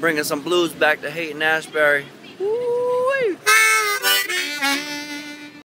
bringing some blues back to Hayton Ashbury.